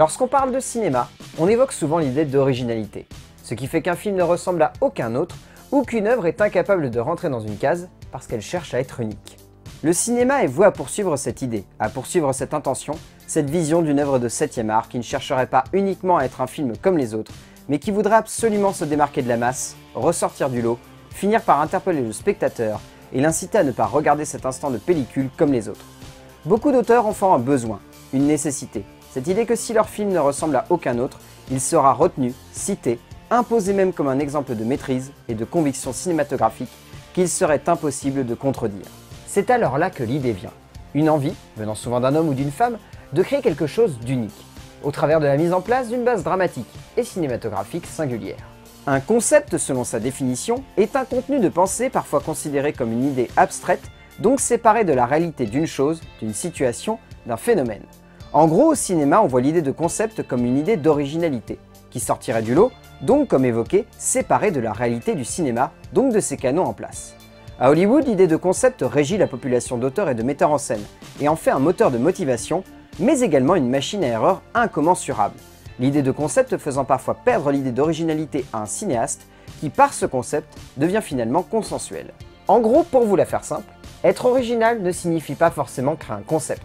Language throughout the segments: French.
Lorsqu'on parle de cinéma, on évoque souvent l'idée d'originalité, ce qui fait qu'un film ne ressemble à aucun autre ou qu'une œuvre est incapable de rentrer dans une case parce qu'elle cherche à être unique. Le cinéma est voué à poursuivre cette idée, à poursuivre cette intention, cette vision d'une œuvre de 7ème art qui ne chercherait pas uniquement à être un film comme les autres, mais qui voudrait absolument se démarquer de la masse, ressortir du lot, finir par interpeller le spectateur et l'inciter à ne pas regarder cet instant de pellicule comme les autres. Beaucoup d'auteurs en font un besoin, une nécessité. Cette idée que si leur film ne ressemble à aucun autre, il sera retenu, cité, imposé même comme un exemple de maîtrise et de conviction cinématographique qu'il serait impossible de contredire. C'est alors là que l'idée vient. Une envie, venant souvent d'un homme ou d'une femme, de créer quelque chose d'unique, au travers de la mise en place d'une base dramatique et cinématographique singulière. Un concept, selon sa définition, est un contenu de pensée parfois considéré comme une idée abstraite, donc séparé de la réalité d'une chose, d'une situation, d'un phénomène. En gros, au cinéma, on voit l'idée de concept comme une idée d'originalité, qui sortirait du lot, donc comme évoqué, séparée de la réalité du cinéma, donc de ses canons en place. À Hollywood, l'idée de concept régit la population d'auteurs et de metteurs en scène, et en fait un moteur de motivation, mais également une machine à erreur incommensurable. L'idée de concept faisant parfois perdre l'idée d'originalité à un cinéaste, qui par ce concept devient finalement consensuel. En gros, pour vous la faire simple, être original ne signifie pas forcément créer un concept.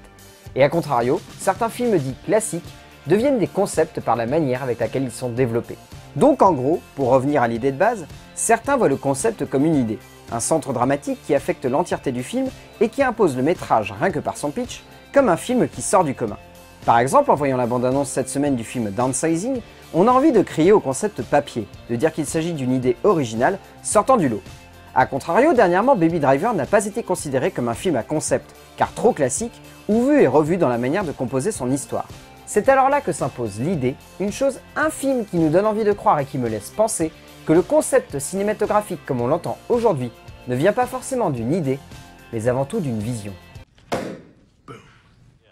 Et à contrario, certains films dits classiques deviennent des concepts par la manière avec laquelle ils sont développés. Donc en gros, pour revenir à l'idée de base, certains voient le concept comme une idée, un centre dramatique qui affecte l'entièreté du film et qui impose le métrage rien que par son pitch, comme un film qui sort du commun. Par exemple, en voyant la bande-annonce cette semaine du film Downsizing, on a envie de crier au concept papier, de dire qu'il s'agit d'une idée originale sortant du lot. A contrario, dernièrement, Baby Driver n'a pas été considéré comme un film à concept, car trop classique, ou vu et revu dans la manière de composer son histoire. C'est alors là que s'impose l'idée, une chose infime qui nous donne envie de croire et qui me laisse penser que le concept cinématographique comme on l'entend aujourd'hui ne vient pas forcément d'une idée, mais avant tout d'une vision.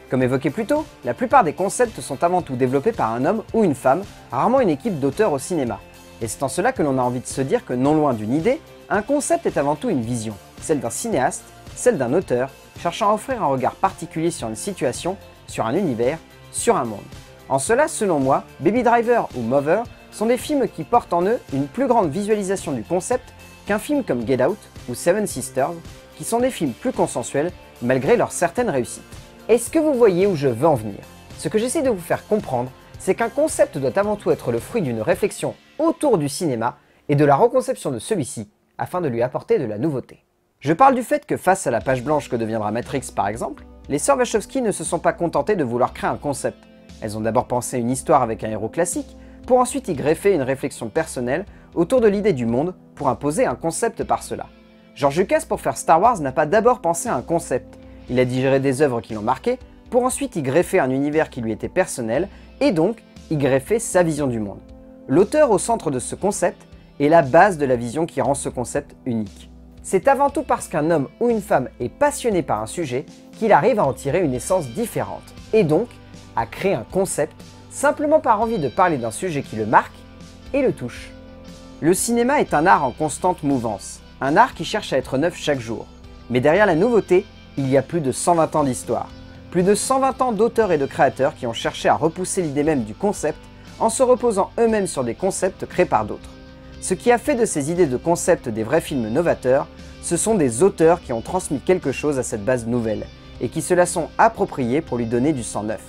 Comme évoqué plus tôt, la plupart des concepts sont avant tout développés par un homme ou une femme, rarement une équipe d'auteurs au cinéma. Et c'est en cela que l'on a envie de se dire que non loin d'une idée, un concept est avant tout une vision, celle d'un cinéaste, celle d'un auteur, cherchant à offrir un regard particulier sur une situation, sur un univers, sur un monde. En cela, selon moi, Baby Driver ou Mother sont des films qui portent en eux une plus grande visualisation du concept qu'un film comme Get Out ou Seven Sisters, qui sont des films plus consensuels malgré leur certaine réussite. Est-ce que vous voyez où je veux en venir? Ce que j'essaie de vous faire comprendre, c'est qu'un concept doit avant tout être le fruit d'une réflexion autour du cinéma et de la reconception de celui-ci afin de lui apporter de la nouveauté. Je parle du fait que face à la page blanche que deviendra Matrix par exemple, les sœurs Wachowski ne se sont pas contentées de vouloir créer un concept. Elles ont d'abord pensé une histoire avec un héros classique, pour ensuite y greffer une réflexion personnelle autour de l'idée du monde pour imposer un concept par cela. George Lucas pour faire Star Wars n'a pas d'abord pensé à un concept, il a digéré des œuvres qui l'ont marqué, pour ensuite y greffer un univers qui lui était personnel, et donc y greffer sa vision du monde. L'auteur au centre de ce concept est la base de la vision qui rend ce concept unique. C'est avant tout parce qu'un homme ou une femme est passionné par un sujet qu'il arrive à en tirer une essence différente, et donc à créer un concept simplement par envie de parler d'un sujet qui le marque et le touche. Le cinéma est un art en constante mouvance, un art qui cherche à être neuf chaque jour. Mais derrière la nouveauté, il y a plus de 120 ans d'histoire. Plus de 120 ans d'auteurs et de créateurs qui ont cherché à repousser l'idée même du concept en se reposant eux-mêmes sur des concepts créés par d'autres. Ce qui a fait de ces idées de concept des vrais films novateurs, ce sont des auteurs qui ont transmis quelque chose à cette base nouvelle, et qui se la sont appropriés pour lui donner du sang neuf.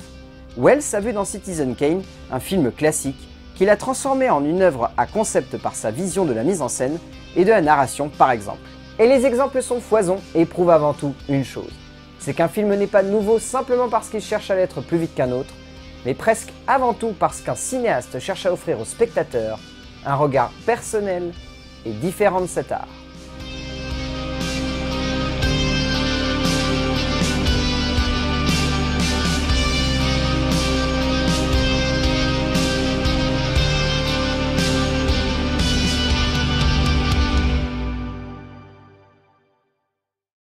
Wells a vu dans Citizen Kane un film classique qu'il a transformé en une œuvre à concept par sa vision de la mise en scène et de la narration par exemple. Et les exemples sont foison et prouvent avant tout une chose. C'est qu'un film n'est pas nouveau simplement parce qu'il cherche à l'être plus vite qu'un autre, mais presque avant tout parce qu'un cinéaste cherche à offrir au spectateur un regard personnel et différent de cet art.